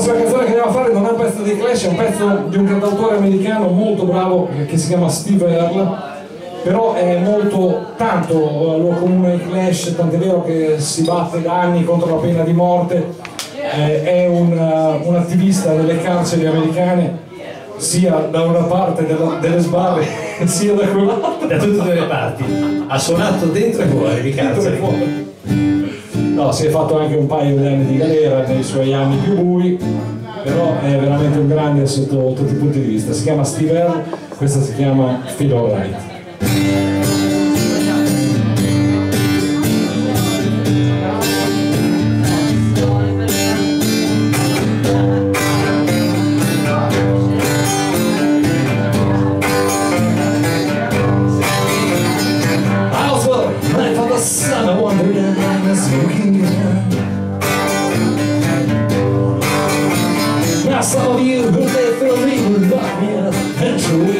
prossima canzone che andiamo a fare non è un pezzo di Clash, è un pezzo di un cantautore americano molto bravo che si chiama Steve Earle, però è molto tanto lo comune ai Clash, tant'è vero che si batte da anni contro la pena di morte, eh, è un, uh, un attivista delle carceri americane sia da una parte della, delle sbarre sia da quell'altra. Da tutte le parti. Ha suonato dentro e fuori di carcere. No, si è fatto anche un paio di anni di galera nei suoi anni più bui, però è veramente un grande sotto tutti i punti di vista. Si chiama Steve Earle, questa si chiama Feel Alright. summer wonderland is looking down. Now some of you who may feel me will love me and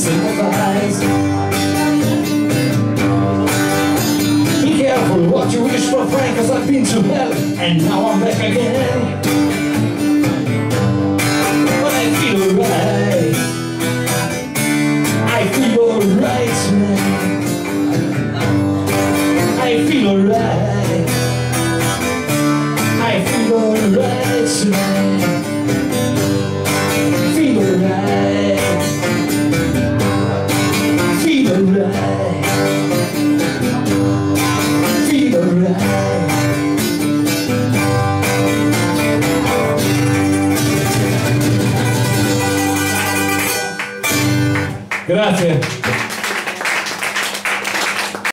sympathize Be careful what you wish for, friend Cause I've been to hell and now I'm back again. But I feel alright. I feel alright, man. I feel alright. I feel alright, man. Grazie.